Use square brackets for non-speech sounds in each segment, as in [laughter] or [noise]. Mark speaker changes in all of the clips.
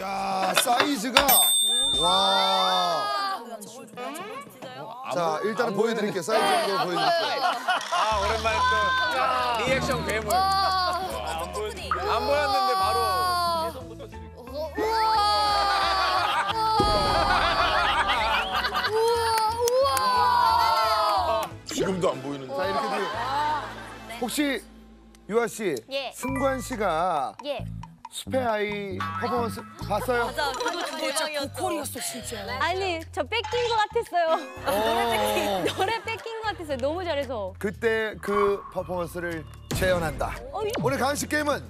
Speaker 1: 야 사이즈가 와. 자 일단은 보여드릴게요. 사이즈 한번 보여드릴게요.
Speaker 2: 아 오랜만에 또 리액션 괴물. 안 보였는데 바로.
Speaker 3: 지금도 안 보이는데.
Speaker 1: 자 이렇게 돼. 혹시 유아 씨,
Speaker 4: 예.
Speaker 1: 승관 씨가
Speaker 4: 예.
Speaker 1: 숲의 아이 퍼포먼스 봤어요?
Speaker 4: 맞아. 그거
Speaker 5: 진짜 보컬이었어 진짜.
Speaker 4: 아니 저 뺏긴 것 같았어요. 노래 뺏긴 노래 뺏긴 것 같았어요. 너무 잘해서.
Speaker 1: 그때 그 퍼포먼스를 재현한다. 오늘 강식 게임은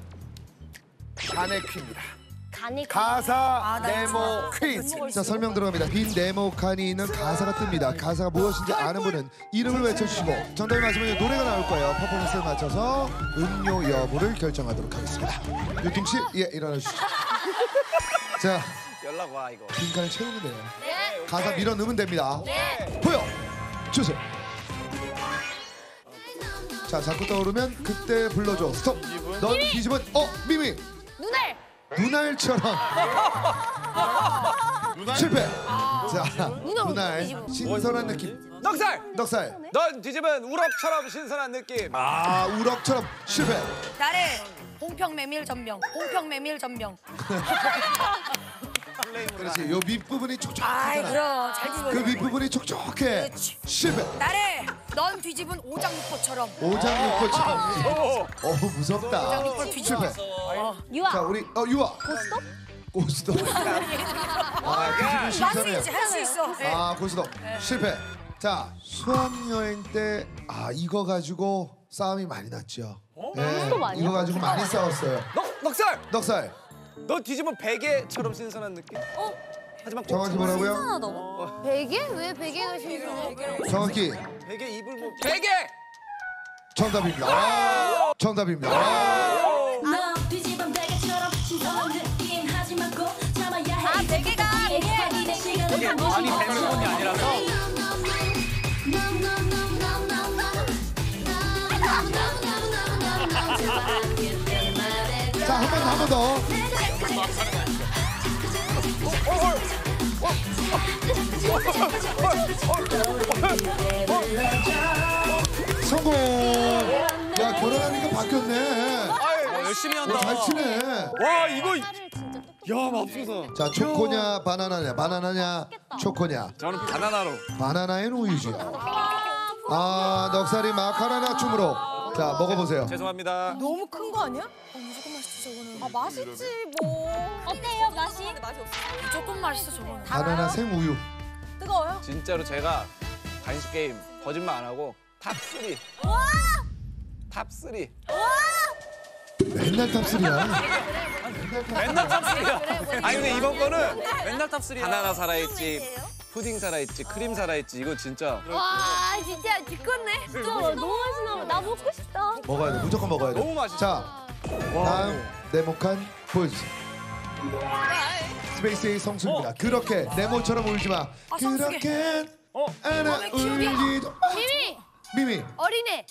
Speaker 1: 간의 퀴입니다.
Speaker 4: 간이
Speaker 1: 가사
Speaker 5: 나
Speaker 1: 네모 퀴즈. 자 설명 들어갑니다. 빈 네모 칸이 있는 가사가 뜹니다. 가사가 무엇인지 아는 분은 이름을 외쳐주시고 정답이 맞으면 노래가 나올 거예요. 퍼포먼스에 맞춰서 음료 여부를 결정하도록 하겠습니다. 유통 씨, 예 일어나 주시죠. [laughs] 자,
Speaker 2: 연락 와 이거.
Speaker 1: 빈 칸을 채우면 돼요. 가사 밀어 넣으면 됩니다. 보여 주세요. 자 자꾸 떠오르면 그때 불러줘. 스톱. 넌 뒤집은 어 미미.
Speaker 4: 눈알.
Speaker 1: 눈알처럼 [laughs] 실패. 자, 눈알 신선한 느낌.
Speaker 2: 넉살.
Speaker 1: 넉살.
Speaker 2: 넌 뒤집은 우럭처럼 신선한 느낌.
Speaker 1: 아, 우럭처럼 실패.
Speaker 5: 나래 홍평 메밀 전병. 홍평 메밀 전병. [laughs]
Speaker 1: 그렇지. 요 밑부분이
Speaker 5: 아이
Speaker 1: 촉촉하잖아.
Speaker 5: 그럼 잘
Speaker 1: 그
Speaker 5: 뒤집어.
Speaker 1: 밑부분이 촉촉해.
Speaker 5: 그렇지.
Speaker 1: 실패.
Speaker 5: 나래 넌 뒤집은 오장육포처럼.
Speaker 1: 오장육포처럼. 어, 무섭다.
Speaker 5: 오장육포 뒤집어.
Speaker 1: 실패.
Speaker 4: 유아.
Speaker 1: 자, 우리 어 유아.
Speaker 4: 고스톱?
Speaker 1: 고스톱. [laughs] 아, 뒤집은
Speaker 5: 할수
Speaker 1: 신선해요.
Speaker 5: 있지 할수 있어. 네.
Speaker 1: 아, 고스톱. 실패. 자, 수학여행 때 아, 이거 가지고 싸움이 많이 났죠. 네,
Speaker 4: 고스톱 아니야?
Speaker 1: 이거 가지고 많이 싸웠어요.
Speaker 2: 넉 넉살.
Speaker 1: 넉살.
Speaker 2: 너 뒤집은 베개처럼 신선한 느낌. 어? 하지만 꼭
Speaker 1: 정확히 뭐라고요?
Speaker 4: 베개? 왜 베개가 신선해?
Speaker 1: 정확히
Speaker 2: 베개 이불 뭐 베개.
Speaker 1: 정답입니다. 아, 정답입니다. 더. 성공. 야, 결혼하니까 바뀌었네.
Speaker 2: 아 열심히
Speaker 1: 어, 잘 치네.
Speaker 2: 와 이거. 야 맙소사.
Speaker 1: 자, 초코냐, 바나나냐, 바나나냐, 초코냐.
Speaker 2: 저는 바나나로.
Speaker 1: 바나나엔 우유죠. 아, 넉살이 마카라나 춤으로. 자, 먹어보세요.
Speaker 2: 죄송합니다.
Speaker 5: 너무 큰 거 아니야? 어, 무조건 맛있어 저거는.
Speaker 4: 아 맛있지 뭐. 어때요 맛이?
Speaker 5: 무조건 맛있어 저거는.
Speaker 1: 바나나 생우유.
Speaker 5: 뜨거워요?
Speaker 2: 진짜로 제가 간식 게임 거짓말 안 하고 top 3. top 3.
Speaker 1: 맨날 top 3야.
Speaker 2: 맨날 top 3야. [laughs] 아니 근데 이번 거는 맨날 top 3야. 바나나 살아있지. 푸딩 살아있지. 크림 살아있지. 이거 진짜
Speaker 4: 와 진짜 죽겠네. 진짜 너무 맛있나 봐. 나 먹고 싶다.
Speaker 1: 먹어야 돼. 무조건 먹어야 돼.
Speaker 2: 너무 맛있어.
Speaker 1: 자, 다음 네모칸 보여주세요. 스페이스 A의 성숙입니다. 그렇게 네모처럼 울지 마.
Speaker 5: 아.
Speaker 1: 그렇게
Speaker 2: 어?
Speaker 1: 안아
Speaker 5: 왜 기억이야?
Speaker 1: 울지도
Speaker 4: 미미
Speaker 1: 미미
Speaker 4: 어린애.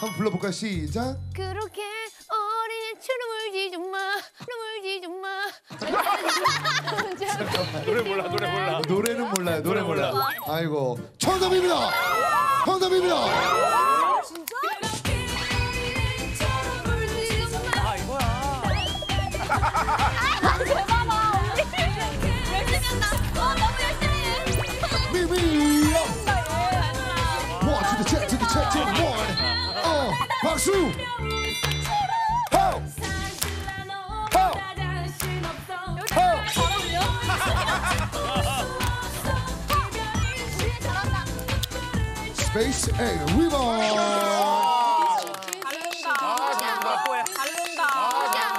Speaker 1: 한번 불러볼까요? 시작.
Speaker 4: 그렇게 어린애처럼 울지 좀 마. 울지 좀 마.
Speaker 2: 노래 몰라 노래 몰라.
Speaker 1: 노래는 몰라요. 노래 몰라요. 아이고 정답입니다. 정답입니다.
Speaker 2: 아 이거야. [laughs]
Speaker 1: 스페이스 A 리본.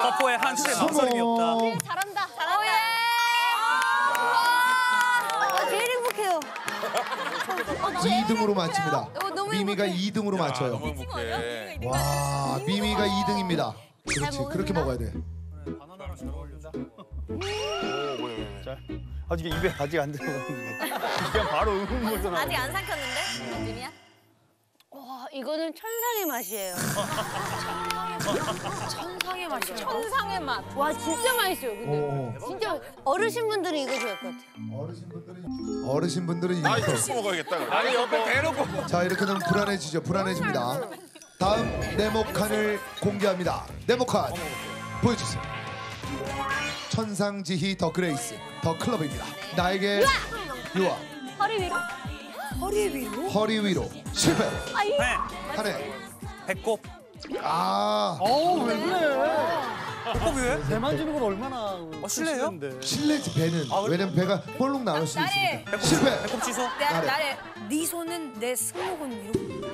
Speaker 2: 버퍼의 한치의 망설임이 없다.
Speaker 1: 성공.
Speaker 4: 잘한다. 잘한다. 아, 제일 행복해요.
Speaker 1: 2등으로 마칩니다.
Speaker 4: 어, 너무
Speaker 1: 미미가
Speaker 4: 행복해.
Speaker 1: 2등으로 맞춰요. 와, 미미가 2등입니다. 그렇지, 그렇게 먹어야 돼.
Speaker 3: 아직 입에 아직 안 들어갔는데. [laughs] 그냥 바로 음물도 나.
Speaker 4: 아직 안 삼켰는데? 미미야? 와 이거는 천상의 맛이에요.
Speaker 5: 천상의 맛이야.
Speaker 4: 천상의 맛. 와 진짜 맛있어요. 근데
Speaker 1: 오.
Speaker 4: 진짜 어르신분들은 이거 좋아할 것 같아요.
Speaker 1: 어르신분들은 어르신분들은
Speaker 3: 나
Speaker 1: 이거.
Speaker 3: 이거 먹어야겠다.
Speaker 2: 아니 옆에 대놓고
Speaker 1: 자 이렇게 되면 불안해지죠. 불안해집니다. 다음 네모칸을 공개합니다. 네모칸 보여주세요. 천상지희 The Grace The Club입니다. 나에게 유아
Speaker 4: 허리 위로.
Speaker 5: 허리 위로?
Speaker 1: 허리 위로 실패
Speaker 4: 아이.
Speaker 2: 네.
Speaker 1: 한해
Speaker 2: 배꼽
Speaker 1: 아
Speaker 6: 어우 왜 그래?
Speaker 2: 배꼽 왜?
Speaker 6: 배 만지는 건 얼마나
Speaker 2: 어, 실례요?
Speaker 1: 실내지 배는 왜냐면 배가 볼록 나올 수
Speaker 5: 나래.
Speaker 1: 있습니다. 실패
Speaker 2: 배꼽 취소
Speaker 5: 내,
Speaker 1: 나래.
Speaker 5: 나래. 네 손은 내 승모근 위로.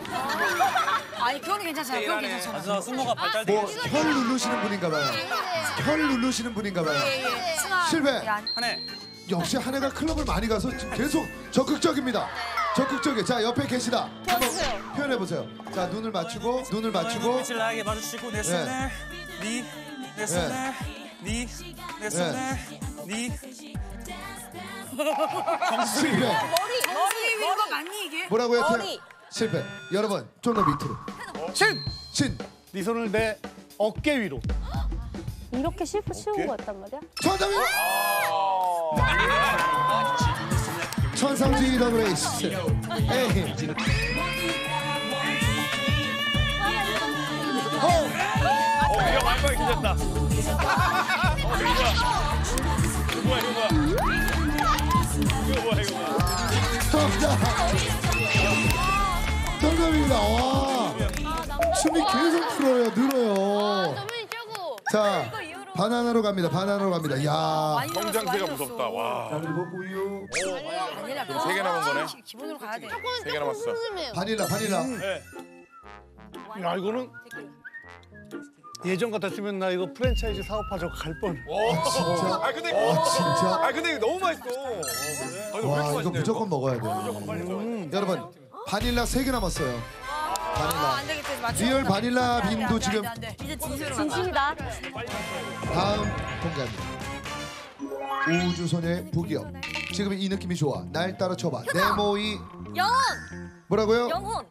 Speaker 5: 아니 그거는 괜찮잖아. 그건 괜찮잖아.
Speaker 2: 그래서 승모가 발달돼
Speaker 1: 뭐 혀를 누르시는 분인가 봐요. 혀를 누르시는 분인가 봐요.
Speaker 5: 예, 예. 승아.
Speaker 1: 실패.
Speaker 5: 야,
Speaker 2: 한해
Speaker 1: 역시 한 해가 클럽을 많이 가서 지금 계속 적극적입니다. 적극적이에요. 자 옆에 계시다. 한번 표현해 보세요. 자 눈을 맞추고 눈을 맞추고
Speaker 2: 빛을 나에게 마주치고 내 손을 네내 손을 네내 손을 네
Speaker 1: 실패.
Speaker 5: 머리 위로가 맞니 이게?
Speaker 1: 뭐라고요?
Speaker 4: 머리.
Speaker 1: 실패. 여러분 좀 더 밑으로.
Speaker 6: 신!
Speaker 1: 신.
Speaker 6: 네 손을 내 어깨 위로.
Speaker 4: 이렇게 씹고 쉬운 거 같단 말이야?
Speaker 1: 천상이. 천상지 더 그레이스. 에이.
Speaker 3: 어, 이거 긴졌다. 어, 이거 뭐야? 이거 뭐야? 이거 뭐야? 이거 뭐야?
Speaker 1: 정답. 정답입니다. 와. 춤이 계속 풀어요. 늘어요.
Speaker 4: 너무 쪼고.
Speaker 1: 자 바나나로 갑니다. 바나나로 갑니다. 야.
Speaker 3: 성장세가. 무섭다. 와.
Speaker 1: 그리고 우유.
Speaker 5: 아니라
Speaker 3: 그럼 세개 남은 거네?
Speaker 5: 기- 기본으로 가야 돼.
Speaker 3: 세개 남았어.
Speaker 1: 바닐라 바닐라.
Speaker 6: 야 이거는 예전 같았으면 나 이거 프랜차이즈 사업하자고 갈 뻔.
Speaker 1: 진짜.
Speaker 3: 아 근데
Speaker 1: 아 진짜.
Speaker 3: 아 근데 너무 맛있어. 아,
Speaker 1: 와 이거 무조건 먹어야 돼요.
Speaker 3: 무조건 빨리 먹어야 돼.
Speaker 1: 여러분 바닐라 세 개 남았어요.
Speaker 5: 아,
Speaker 1: 바닐라.
Speaker 5: 안 맞춰.
Speaker 1: real 바닐라
Speaker 5: 돼,
Speaker 1: 지금
Speaker 5: 안 돼, 안 돼. 이제 가자.
Speaker 4: 진심이다.
Speaker 1: 다음 공개합니다. 우주소녀의 Boogie Up. 지금 이 느낌이 좋아. 날 따라 춰봐. 네모이
Speaker 4: 영혼.
Speaker 1: 뭐라고요?
Speaker 4: 영혼.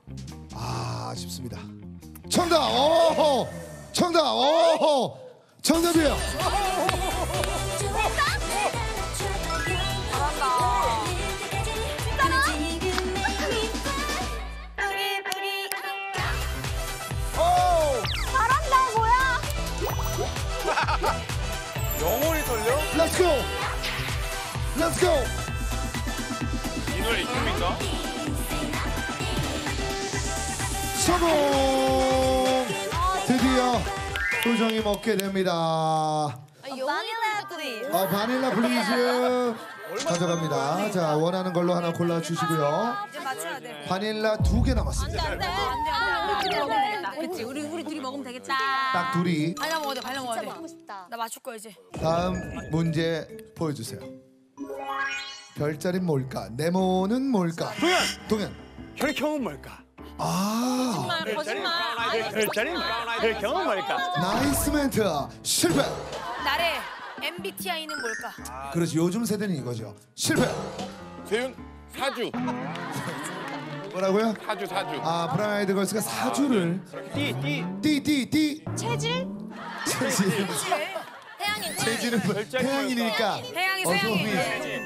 Speaker 1: 아 아쉽습니다. 정답. 오 정답. 오 정답이에요. [laughs] Let's go. Let's go.
Speaker 3: 이 노래 이름인가?
Speaker 1: 성공. 드디어 표정이 먹게 됩니다.
Speaker 4: 바닐라 뿌리.
Speaker 1: 어, 바닐라 블리즈 가져갑니다. 자 원하는 걸로 하나 골라 주시고요.
Speaker 5: 이제 맞춰야 돼.
Speaker 1: 바닐라 두 개 남았습니다.
Speaker 5: 안 돼, 안 돼, 안 돼. 먹으면 되겠다. 그치, 우리 우리 둘이 먹으면 되겠다.
Speaker 1: 딱 둘이.
Speaker 5: 바닐라 먹어야 돼, 바닐라 먹어야 돼.
Speaker 4: 먹고 싶다.
Speaker 5: 나 맞출 거야 이제.
Speaker 1: 다음 문제 보여주세요. 별자리는 뭘까? 네모는 뭘까?
Speaker 6: 동현!
Speaker 1: 동현.
Speaker 6: 혈액형은 뭘까?
Speaker 1: 아
Speaker 4: 거짓말.
Speaker 6: 별자리는 혈액형은 뭘까?
Speaker 1: nice 멘트. 실패.
Speaker 5: 나래 MBTI는 뭘까?
Speaker 1: 그렇지 요즘 세대는 이거죠. 실패.
Speaker 3: 세윤 사주.
Speaker 1: 뭐라고요?
Speaker 3: 사주 사주.
Speaker 1: 아 브라운 아이드 걸스가 사주를
Speaker 6: 띠띠
Speaker 1: 띠띠띠
Speaker 4: 체질?
Speaker 1: 체질
Speaker 5: 태양인.
Speaker 1: 체질은 뭐- 태양이니까
Speaker 5: 태양이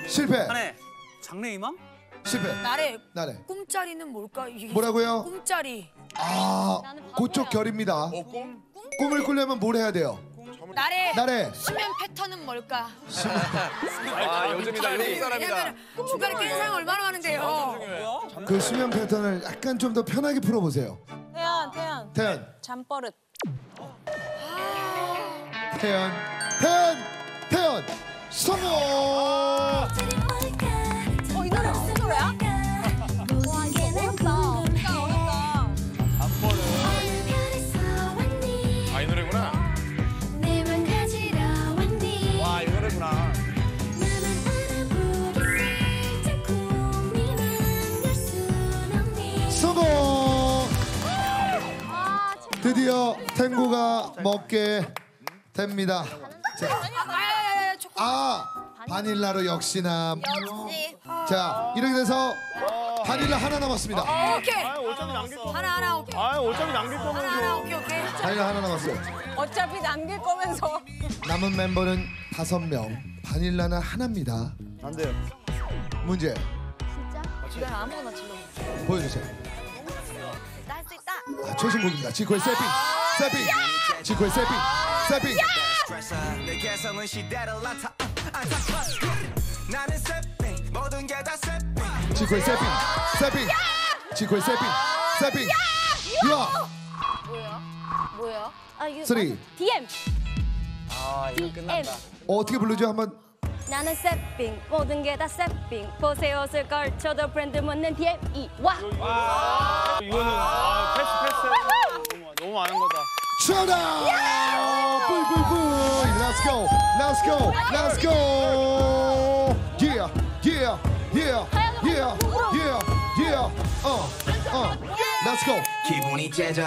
Speaker 1: 실패
Speaker 2: 한해 장래 희망?
Speaker 1: 실패
Speaker 5: 나래
Speaker 1: 나래
Speaker 5: 꿈자리는 뭘까? 이게
Speaker 1: 뭐라고요?
Speaker 5: 꿈자리.
Speaker 1: 아 그쪽 결입니다.
Speaker 3: 어 꿈?
Speaker 1: 꿈을 꾸려면 뭘 해야 돼요?
Speaker 5: 나래
Speaker 1: 나래
Speaker 5: 수면 패턴은 뭘까?
Speaker 2: 아 요즘이다 요즘 사람이다.
Speaker 5: 왜냐면 중간에 깨는 사람 얼마나 많은데요.
Speaker 1: 그 수면 패턴을 약간 좀 더 편하게 풀어보세요.
Speaker 7: 태연, 태연,
Speaker 1: 태연.
Speaker 7: 잠버릇.
Speaker 1: 태연. 태연. 태연. 성공. 드디어 탱고가 먹게 됩니다. 자.
Speaker 5: 아
Speaker 1: 바닐라로 역시나.
Speaker 5: 역시.
Speaker 1: 자 이렇게 돼서 바닐라 하나 남았습니다.
Speaker 5: 오케이.
Speaker 6: 아, 어차피 남길 거.
Speaker 5: 하나 하나 오케이.
Speaker 6: 아, 어차피 남길
Speaker 5: 하나 하나
Speaker 6: 거면서.
Speaker 5: 오케이 오케이.
Speaker 1: 바닐라 하나 남았어요.
Speaker 4: 어차피 남길 거면서.
Speaker 1: 남은 멤버는 다섯 명. 바닐라는 하나입니다.
Speaker 6: 안 돼요.
Speaker 1: 문제
Speaker 5: 난 아무거나 질러.
Speaker 1: 보여주세요. 아, 최신곡입니다. 지코의 새삥, 새삥, 지코의 새삥, 새삥.
Speaker 7: 내 개성은 시대를 나타 안타까 나는 새삥 모든 게 다 새삥
Speaker 1: 지코의 새삥, 새삥, 지코의 새삥, 새삥. 야,
Speaker 4: 뭐야? 아 이거
Speaker 1: 쓰리.
Speaker 4: DM.
Speaker 2: 아 이거 끝난다.
Speaker 1: 어떻게 부르죠? 한번
Speaker 4: 나는 새삥 모든 게 다 새삥 보세 옷을 걸쳐도 브랜드 묻는 DM이 와.
Speaker 6: 이거는
Speaker 1: 정답! 뿌이뿌이뿌이. Let's go, let's go, let's go. Yeah, yeah, yeah, yeah, yeah, yeah. 어, 어. Let's go.
Speaker 7: 기분이 째져.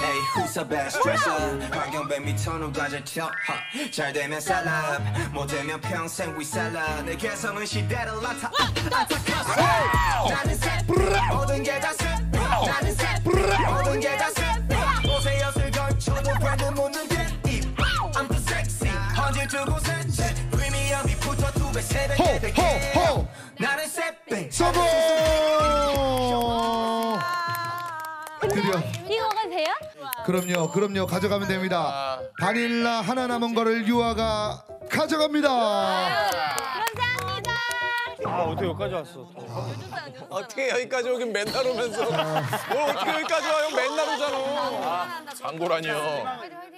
Speaker 7: 에이 후서배 스트레스 환경배 밑으로 누가 튀어 잘 되면 셀럽 못되면 평생 위셀럽 내 개성은 시대를 나타 안타까 나는 세핑 모든 게다 세핑 나는 세핑 모든 게다세
Speaker 1: 호,
Speaker 7: 네배
Speaker 1: 호, 호.
Speaker 7: 나는 세핑
Speaker 1: 성공! 드디어.
Speaker 4: 이거가 돼요?
Speaker 1: 그럼요, 그럼요. 가져가면 됩니다. 바닐라 하나 남은 거를 유아가 가져갑니다.
Speaker 4: 감사합니다.
Speaker 6: 아, 어떻게 여기까지 왔어?
Speaker 2: 어떻게 여기까지 오긴 맨날 오면서 뭘 어떻게 여기까지 와? 형 맨날 오잖아.
Speaker 3: 광고라니요.
Speaker 5: 화이팅 화이팅.